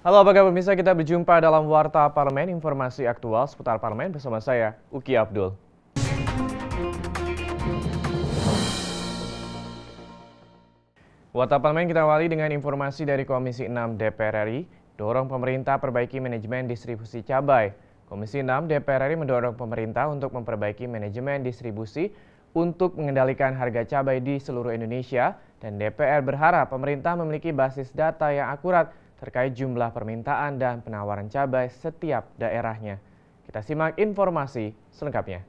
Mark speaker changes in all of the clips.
Speaker 1: Halo apa kabar pemirsa, kita berjumpa dalam Warta Parlemen, informasi aktual seputar parlemen bersama saya, Uki Abdul. Warta Parlemen kita awali dengan informasi dari Komisi 6 DPR RI, dorong pemerintah perbaiki manajemen distribusi cabai. Komisi 6 DPR RI mendorong pemerintah untuk memperbaiki manajemen distribusi untuk mengendalikan harga cabai di seluruh Indonesia dan DPR berharap pemerintah memiliki basis data yang akurat terkait jumlah permintaan dan penawaran cabai setiap daerahnya. Kita simak informasi selengkapnya.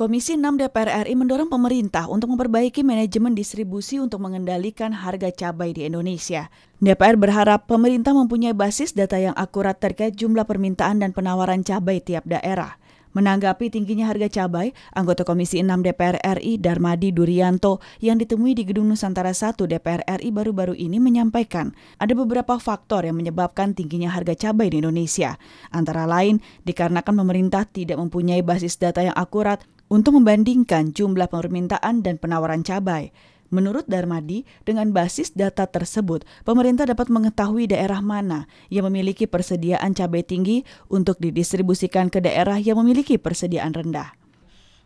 Speaker 2: Komisi 6 DPR RI mendorong pemerintah untuk memperbaiki manajemen distribusi untuk mengendalikan harga cabai di Indonesia. DPR berharap pemerintah mempunyai basis data yang akurat terkait jumlah permintaan dan penawaran cabai tiap daerah. Menanggapi tingginya harga cabai, anggota Komisi 6 DPR RI Darmadi Durianto yang ditemui di Gedung Nusantara 1 DPR RI baru-baru ini menyampaikan ada beberapa faktor yang menyebabkan tingginya harga cabai di Indonesia. Antara lain, dikarenakan pemerintah tidak mempunyai basis data yang akurat untuk membandingkan jumlah permintaan dan penawaran cabai. Menurut Darmadi, dengan basis data tersebut, pemerintah dapat mengetahui daerah mana yang memiliki persediaan cabai tinggi untuk didistribusikan ke daerah yang memiliki persediaan rendah.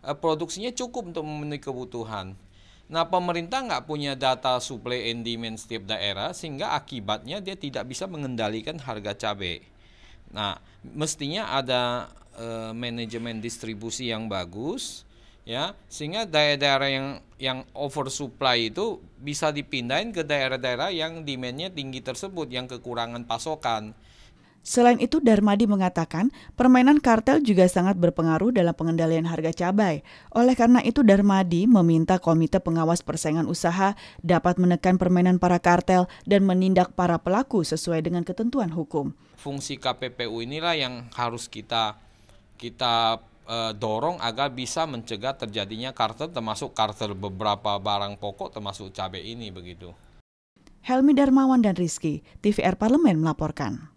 Speaker 3: Eh, produksinya cukup untuk memenuhi kebutuhan. Nah, pemerintah nggak punya data supply and demand setiap daerah, sehingga akibatnya dia tidak bisa mengendalikan harga cabai. Nah, mestinya ada uh, manajemen distribusi yang bagus, ya sehingga daerah-daerah yang yang oversupply itu bisa dipindahin ke daerah-daerah yang demandnya tinggi tersebut yang kekurangan pasokan.
Speaker 2: Selain itu, Darmadi mengatakan permainan kartel juga sangat berpengaruh dalam pengendalian harga cabai. Oleh karena itu, Darmadi meminta Komite Pengawas Persaingan Usaha dapat menekan permainan para kartel dan menindak para pelaku sesuai dengan ketentuan hukum.
Speaker 3: Fungsi KPPU inilah yang harus kita kita uh, dorong agar bisa mencegah terjadinya kartel termasuk kartel beberapa barang pokok termasuk cabai ini begitu.
Speaker 2: Helmi Darmawan dan Rizky, TVR Parlemen melaporkan.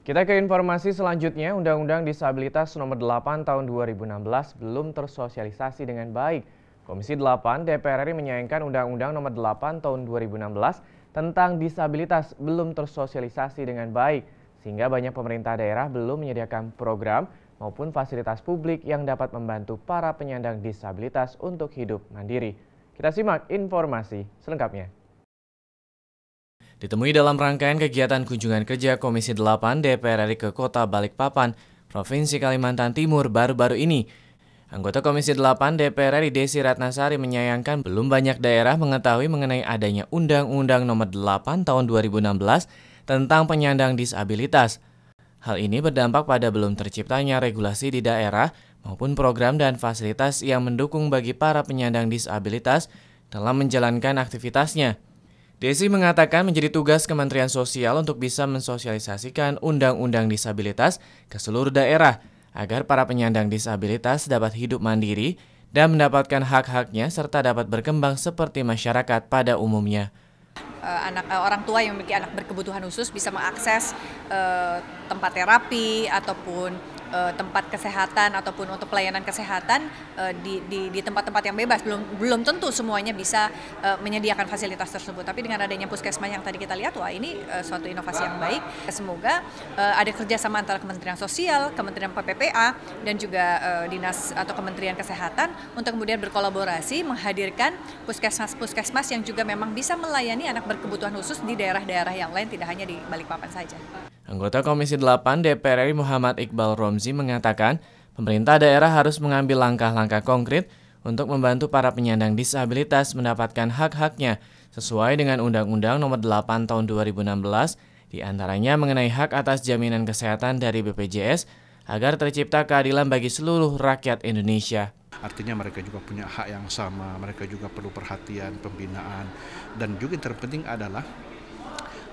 Speaker 1: Kita ke informasi selanjutnya, Undang-Undang Disabilitas Nomor 8 Tahun 2016 belum tersosialisasi dengan baik. Komisi 8 DPR RI menyayangkan Undang-Undang Nomor 8 Tahun 2016 tentang disabilitas belum tersosialisasi dengan baik, sehingga banyak pemerintah daerah belum menyediakan program maupun fasilitas publik yang dapat membantu para penyandang disabilitas untuk hidup mandiri. Kita simak informasi selengkapnya.
Speaker 4: Ditemui dalam rangkaian kegiatan kunjungan kerja Komisi 8 DPR RI ke Kota Balikpapan, Provinsi Kalimantan Timur baru-baru ini, Anggota Komisi 8 DPR RI Desi Ratnasari menyayangkan belum banyak daerah mengetahui mengenai adanya Undang-Undang Nomor 8 Tahun 2016 tentang penyandang disabilitas. Hal ini berdampak pada belum terciptanya regulasi di daerah maupun program dan fasilitas yang mendukung bagi para penyandang disabilitas dalam menjalankan aktivitasnya. Desi mengatakan menjadi tugas Kementerian Sosial untuk bisa mensosialisasikan undang-undang disabilitas ke seluruh daerah agar para penyandang disabilitas dapat hidup mandiri dan mendapatkan hak-haknya serta dapat berkembang seperti masyarakat pada umumnya.
Speaker 5: Eh, anak uh, orang tua yang memiliki anak berkebutuhan khusus bisa mengakses uh, tempat terapi ataupun uh, tempat kesehatan ataupun untuk pelayanan kesehatan uh, di di tempat-tempat yang bebas. Belum belum tentu semuanya bisa uh, menyediakan fasilitas tersebut. Tapi dengan adanya puskesmas yang tadi kita lihat wah ini uh, suatu inovasi yang baik. Semoga uh, ada kerjasama antara Kementerian Sosial Kementerian PPPA dan juga uh, dinas atau Kementerian Kesehatan untuk kemudian berkolaborasi menghadirkan puskesmas-puskesmas yang juga memang bisa melayani anak berkebutuhan khusus di daerah-daerah yang lain tidak hanya di Balikpapan saja.
Speaker 4: Anggota Komisi 8 DPR RI Muhammad Iqbal Romzi mengatakan, pemerintah daerah harus mengambil langkah-langkah konkret untuk membantu para penyandang disabilitas mendapatkan hak-haknya sesuai dengan Undang-Undang Nomor 8 Tahun 2016, di antaranya mengenai hak atas jaminan kesehatan dari BPJS agar tercipta keadilan bagi seluruh rakyat Indonesia.
Speaker 6: Artinya mereka juga punya hak yang sama, mereka juga perlu perhatian, pembinaan, dan juga terpenting adalah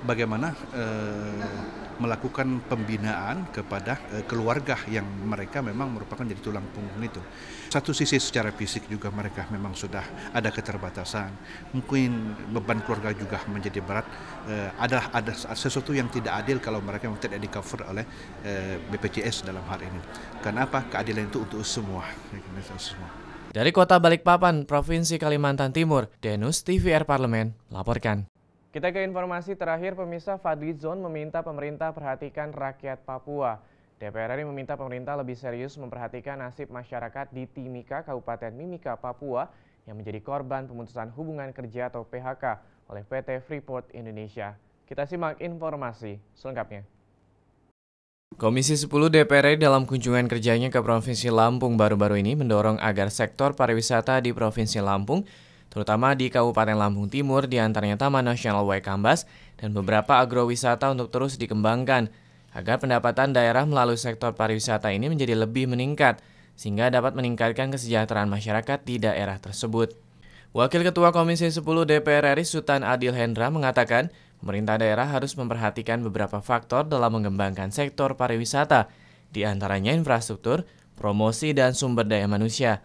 Speaker 6: bagaimana eh, melakukan pembinaan kepada eh, keluarga yang mereka memang merupakan jadi tulang punggung itu. Satu sisi secara fisik juga mereka memang sudah ada keterbatasan. Mungkin beban keluarga juga menjadi berat. Eh, ada ada sesuatu yang tidak adil kalau mereka tidak di cover oleh eh, BPJS dalam hal ini. Kenapa? Keadilan itu untuk semua.
Speaker 4: Dari Kota Balikpapan, Provinsi Kalimantan Timur, Denus TVR Parlemen, laporkan.
Speaker 1: Kita ke informasi terakhir, pemirsa Fadli Zon meminta pemerintah perhatikan rakyat Papua. DPR RI meminta pemerintah lebih serius memperhatikan nasib masyarakat di Timika, Kabupaten Mimika, Papua yang menjadi korban pemutusan hubungan kerja atau PHK oleh PT Freeport Indonesia. Kita simak informasi selengkapnya.
Speaker 4: Komisi 10 DPR RI dalam kunjungan kerjanya ke Provinsi Lampung baru-baru ini mendorong agar sektor pariwisata di Provinsi Lampung terutama di Kabupaten Lampung Timur di antaranya Taman Nasional Waikambas dan beberapa agrowisata untuk terus dikembangkan agar pendapatan daerah melalui sektor pariwisata ini menjadi lebih meningkat sehingga dapat meningkatkan kesejahteraan masyarakat di daerah tersebut. Wakil Ketua Komisi 10 DPR RI Sultan Adil Hendra mengatakan, pemerintah daerah harus memperhatikan beberapa faktor dalam mengembangkan sektor pariwisata, di antaranya infrastruktur, promosi, dan sumber daya manusia.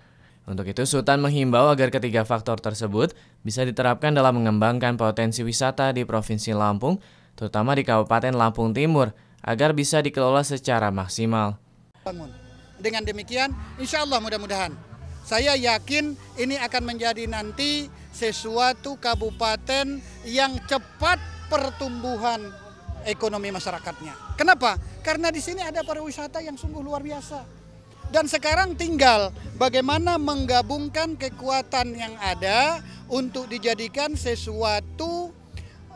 Speaker 4: Untuk itu, Sultan menghimbau agar ketiga faktor tersebut bisa diterapkan dalam mengembangkan potensi wisata di Provinsi Lampung, terutama di Kabupaten Lampung Timur, agar bisa dikelola secara maksimal.
Speaker 7: Dengan demikian, insya Allah mudah-mudahan saya yakin ini akan menjadi nanti sesuatu kabupaten yang cepat pertumbuhan ekonomi masyarakatnya. Kenapa? Karena di sini ada pariwisata yang sungguh luar biasa dan sekarang tinggal bagaimana menggabungkan kekuatan yang ada untuk dijadikan sesuatu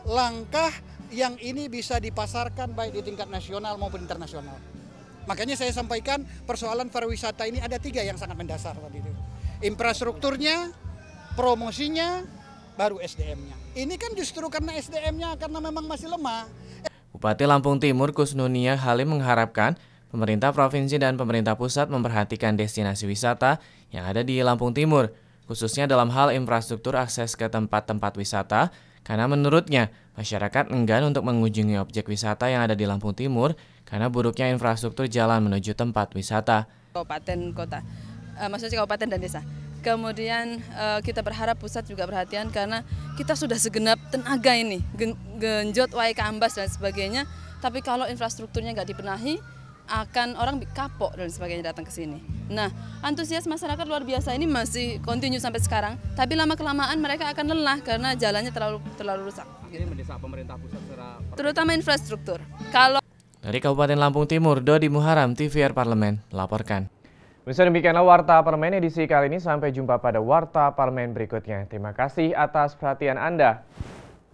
Speaker 7: langkah yang ini bisa dipasarkan baik di tingkat nasional maupun internasional. Makanya saya sampaikan persoalan pariwisata ini ada tiga yang sangat mendasar tadi itu. Infrastrukturnya, promosinya, baru SDM-nya. Ini kan justru karena SDM-nya karena memang masih lemah.
Speaker 4: Bupati Lampung Timur Kusnunia Halim mengharapkan pemerintah provinsi dan pemerintah pusat memperhatikan destinasi wisata yang ada di Lampung Timur, khususnya dalam hal infrastruktur akses ke tempat-tempat wisata, karena menurutnya masyarakat enggan untuk mengunjungi objek wisata yang ada di Lampung Timur karena buruknya infrastruktur jalan menuju tempat wisata.
Speaker 8: Kabupaten kota, uh, maksudnya kabupaten dan desa. Kemudian uh, kita berharap pusat juga perhatian karena kita sudah segenap tenaga ini, genjot, waika ambas dan sebagainya. Tapi kalau infrastrukturnya nggak dibenahi, akan orang kapok dan sebagainya datang ke sini. Nah, antusias masyarakat luar biasa ini masih kontinu sampai sekarang, tapi lama kelamaan mereka akan lelah karena jalannya terlalu terlalu rusak. Gitu. mendesak pemerintah pusat secara terutama infrastruktur. Kalau
Speaker 4: dari Kabupaten Lampung Timur, Dodi Muharam, TVR Parlemen, melaporkan.
Speaker 1: Bisa demikianlah Warta Parlemen edisi kali ini. Sampai jumpa pada Warta Parlemen berikutnya. Terima kasih atas perhatian Anda.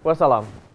Speaker 1: Wassalam.